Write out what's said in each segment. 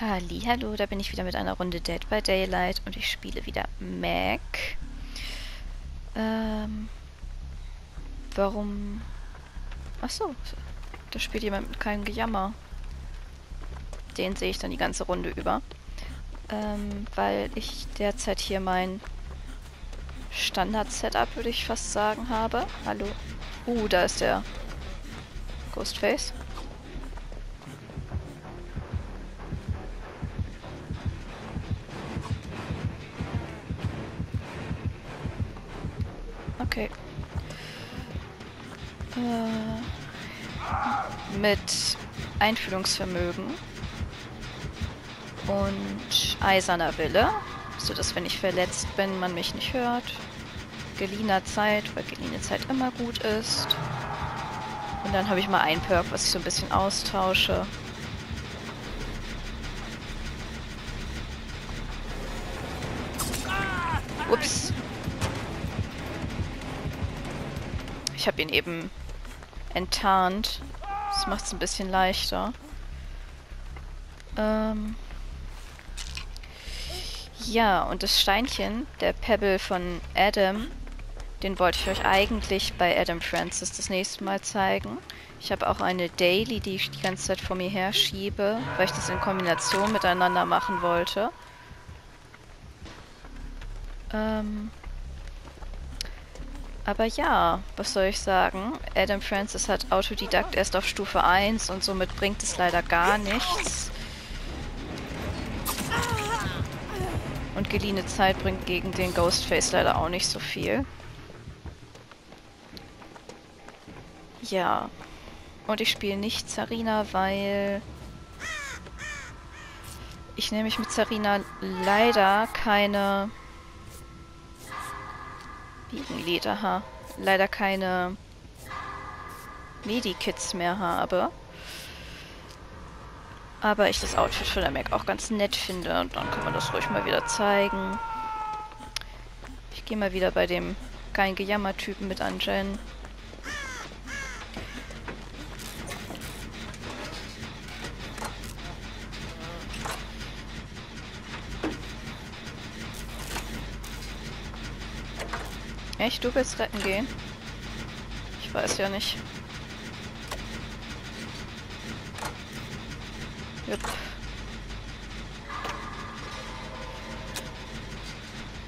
Hallo, da bin ich wieder mit einer Runde Dead by Daylight und ich spiele wieder Mac. Ähm, warum? Ach so, da spielt jemand mit keinem Gejammer. Den sehe ich dann die ganze Runde über. Ähm, weil ich derzeit hier mein Standard-Setup, würde ich fast sagen, habe. Hallo. Uh, da ist der Ghostface. Äh, mit Einfühlungsvermögen und eiserner Wille, sodass wenn ich verletzt bin, man mich nicht hört. Geliehener Zeit, weil geliehene Zeit immer gut ist. Und dann habe ich mal ein Perk, was ich so ein bisschen austausche. Ups. Ich habe ihn eben enttarnt. Das macht es ein bisschen leichter. Ähm ja, und das Steinchen, der Pebble von Adam, den wollte ich euch eigentlich bei Adam Francis das nächste Mal zeigen. Ich habe auch eine Daily, die ich die ganze Zeit vor mir her schiebe, weil ich das in Kombination miteinander machen wollte. Ähm aber ja, was soll ich sagen? Adam Francis hat Autodidakt erst auf Stufe 1 und somit bringt es leider gar nichts. Und geliehene Zeit bringt gegen den Ghostface leider auch nicht so viel. Ja. Und ich spiele nicht Zarina, weil ich nämlich mit Zarina leider keine Biegenlederhaar. Leider keine Medikits mehr habe. Aber ich das Outfit von der Mac auch ganz nett finde und dann kann man das ruhig mal wieder zeigen. Ich gehe mal wieder bei dem kein Gejammer-Typen mit an, Echt? Du willst retten gehen? Ich weiß ja nicht. Jupp.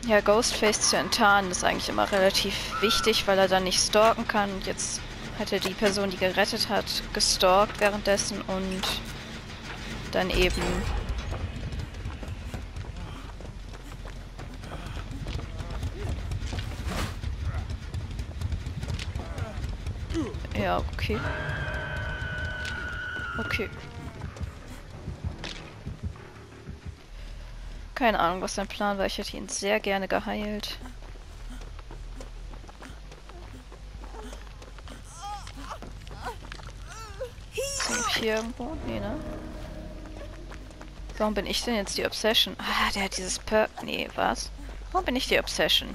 Ja, Ghostface zu enttarnen ist eigentlich immer relativ wichtig, weil er dann nicht stalken kann. Und jetzt hat er die Person, die gerettet hat, gestalkt währenddessen und dann eben Ja, okay. Okay. Keine Ahnung, was sein Plan war. Ich hätte ihn sehr gerne geheilt. Hier irgendwo? Nee, ne? Warum bin ich denn jetzt die Obsession? Ah, der hat dieses Perk. Nee, was? Warum bin ich die Obsession?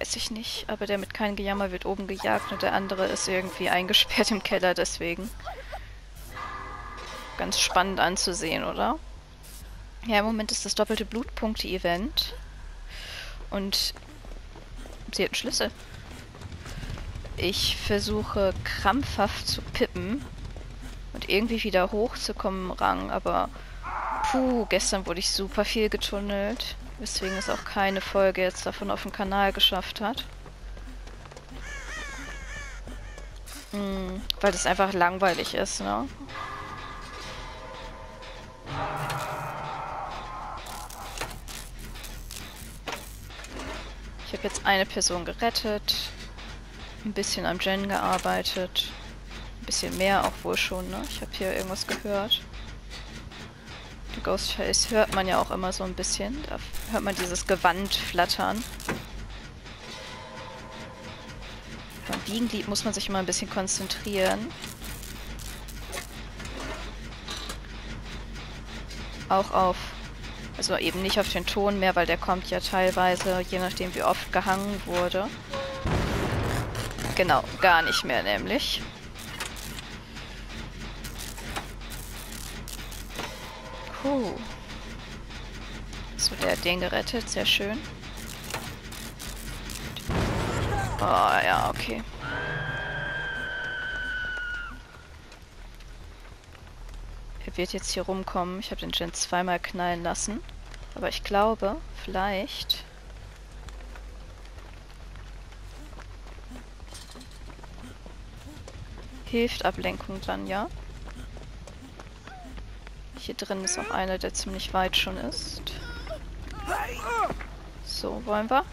Weiß ich nicht, aber der mit keinem Gejammer wird oben gejagt und der andere ist irgendwie eingesperrt im Keller, deswegen. Ganz spannend anzusehen, oder? Ja, im Moment ist das doppelte Blutpunkte-Event. Und sie hat einen Schlüssel. Ich versuche krampfhaft zu pippen und irgendwie wieder hochzukommen Rang, aber puh, gestern wurde ich super viel getunnelt. Weswegen es auch keine Folge jetzt davon auf dem Kanal geschafft hat. Hm, weil das einfach langweilig ist, ne? Ich habe jetzt eine Person gerettet, ein bisschen am Gen gearbeitet, ein bisschen mehr auch wohl schon, ne? Ich habe hier irgendwas gehört. Ghostface hört man ja auch immer so ein bisschen. Da hört man dieses Gewand flattern. Beim Biegenglied muss man sich immer ein bisschen konzentrieren. Auch auf, also eben nicht auf den Ton mehr, weil der kommt ja teilweise, je nachdem wie oft gehangen wurde. Genau, gar nicht mehr nämlich. Puh. So, der hat den gerettet. Sehr schön. Oh, ja, okay. Er wird jetzt hier rumkommen. Ich habe den Gen zweimal knallen lassen. Aber ich glaube, vielleicht... Hilft Ablenkung dann, ja? Hier drin ist auch einer, der ziemlich weit schon ist. So, wollen wir?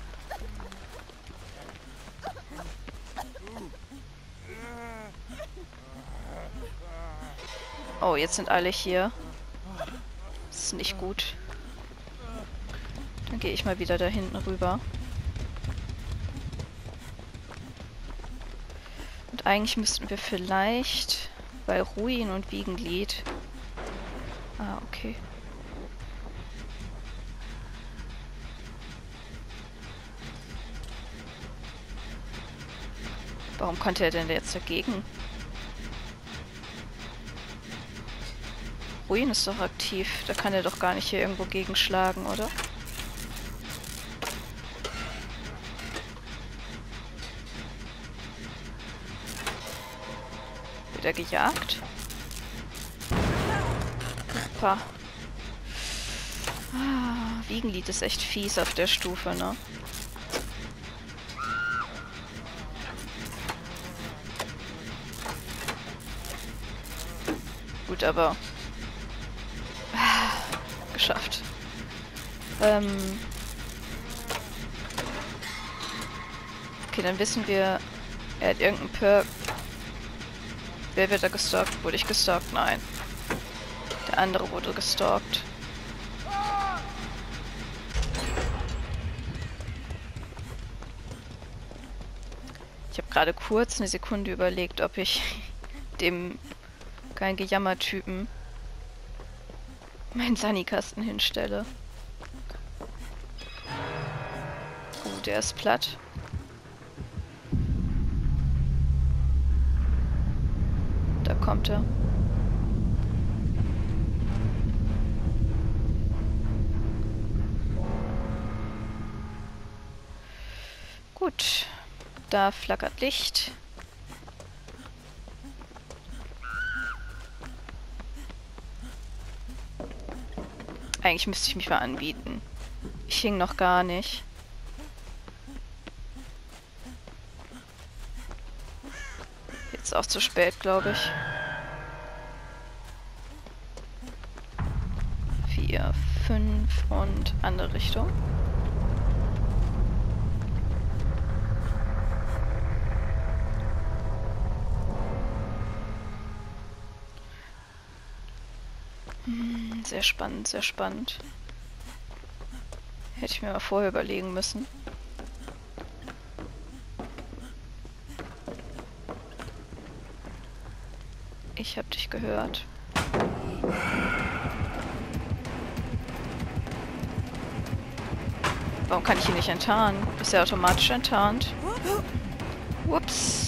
Oh, jetzt sind alle hier. Das ist nicht gut. Dann gehe ich mal wieder da hinten rüber. Und eigentlich müssten wir vielleicht bei Ruin und Wiegenglied... Ah, okay. Warum konnte er denn jetzt dagegen? Ruin ist doch aktiv. Da kann er doch gar nicht hier irgendwo gegenschlagen, oder? Wird er gejagt? Super. Ah, Wiegenlied ist echt fies auf der Stufe, ne? Gut, aber geschafft. Ähm okay, dann wissen wir, er hat irgendeinen Perk. Wer wird da gestalkt? Wurde ich gestalkt? Nein. Der andere wurde gestalkt. Ich habe gerade kurz eine Sekunde überlegt, ob ich dem kein Gejammer-Typen meinen Sanikasten hinstelle. Oh, der ist platt. Da kommt er. Gut. Da flackert Licht. Eigentlich müsste ich mich mal anbieten. Ich hing noch gar nicht. Jetzt auch zu spät, glaube ich. Vier, fünf und andere Richtung. Sehr spannend, sehr spannend. Hätte ich mir mal vorher überlegen müssen. Ich hab dich gehört. Warum kann ich ihn nicht enttarnen? Ist er automatisch enttarnt? Ups.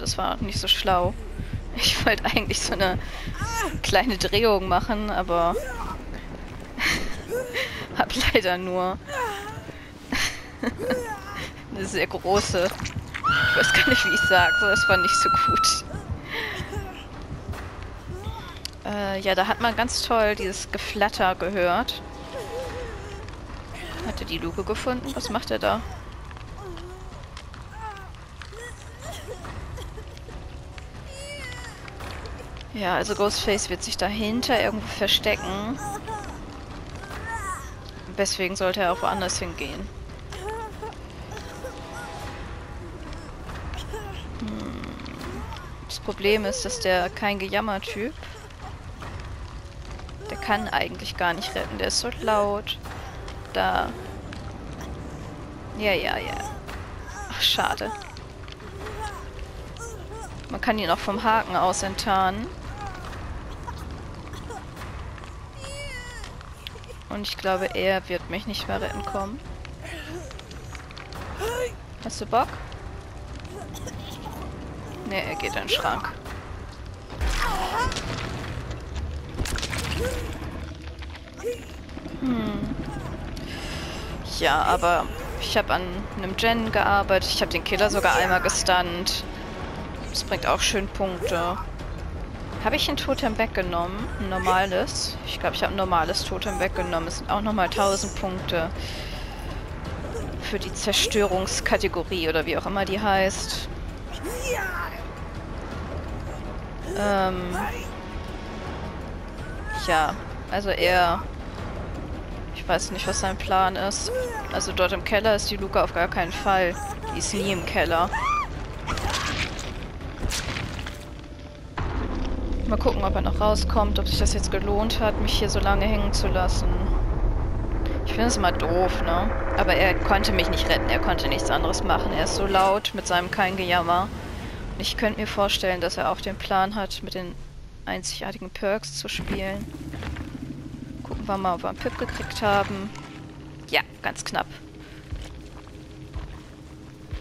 Das war nicht so schlau. Ich wollte eigentlich so eine kleine Drehung machen, aber hab leider nur eine sehr große. Ich weiß gar nicht, wie ich sage. So, das war nicht so gut. Äh, ja, da hat man ganz toll dieses Geflatter gehört. Hat er die Luke gefunden? Was macht er da? Ja, also Ghostface wird sich dahinter irgendwo verstecken. Deswegen sollte er auch woanders hingehen. Hm. Das Problem ist, dass der kein Gejammer-Typ. Der kann eigentlich gar nicht retten. Der ist so laut. Da. Ja, ja, ja. Ach, schade. Man kann ihn auch vom Haken aus enttarnen. Und ich glaube, er wird mich nicht mehr retten kommen. Hast du Bock? Ne, er geht in den Schrank. Hm. Ja, aber ich habe an einem Gen gearbeitet. Ich habe den Killer sogar einmal gestunt. Das bringt auch schön Punkte. Habe ich ein Totem weggenommen? Ein normales? Ich glaube, ich habe ein normales Totem weggenommen. Es sind auch nochmal 1000 Punkte. Für die Zerstörungskategorie oder wie auch immer die heißt. Ähm. Ja, also er ich weiß nicht, was sein Plan ist. Also dort im Keller ist die Luke auf gar keinen Fall. Die ist nie im Keller. Mal gucken, ob er noch rauskommt, ob sich das jetzt gelohnt hat, mich hier so lange hängen zu lassen. Ich finde es immer doof, ne? Aber er konnte mich nicht retten, er konnte nichts anderes machen. Er ist so laut mit seinem kein Gejammer. Ich könnte mir vorstellen, dass er auch den Plan hat, mit den einzigartigen Perks zu spielen wir mal, ob wir einen Pip gekriegt haben. Ja, ganz knapp.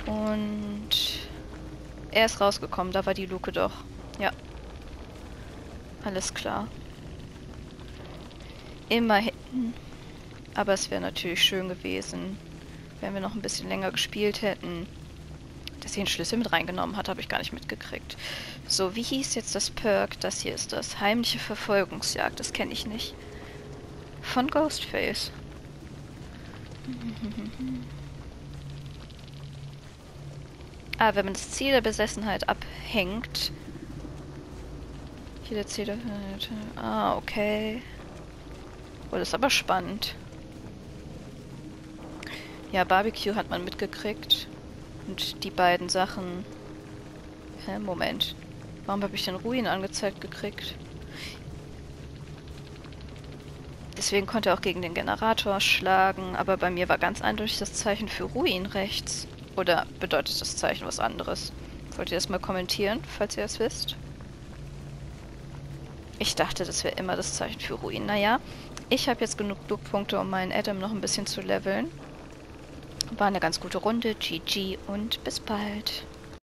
Und er ist rausgekommen, da war die Luke doch. Ja. Alles klar. Immerhin. Aber es wäre natürlich schön gewesen, wenn wir noch ein bisschen länger gespielt hätten. Dass sie einen Schlüssel mit reingenommen hat, habe ich gar nicht mitgekriegt. So, wie hieß jetzt das Perk? Das hier ist das. Heimliche Verfolgungsjagd. Das kenne ich nicht. Von Ghostface. ah, wenn man das Ziel der Besessenheit abhängt. Hier der. Ah, okay. Oh, das ist aber spannend. Ja, Barbecue hat man mitgekriegt. Und die beiden Sachen... Hä, Moment. Warum habe ich den Ruin angezeigt gekriegt? Deswegen konnte er auch gegen den Generator schlagen, aber bei mir war ganz eindeutig das Zeichen für Ruin rechts. Oder bedeutet das Zeichen was anderes? Wollt ihr das mal kommentieren, falls ihr es wisst? Ich dachte, das wäre immer das Zeichen für Ruin. Naja, ich habe jetzt genug Blutpunkte, um meinen Adam noch ein bisschen zu leveln. War eine ganz gute Runde. GG und bis bald.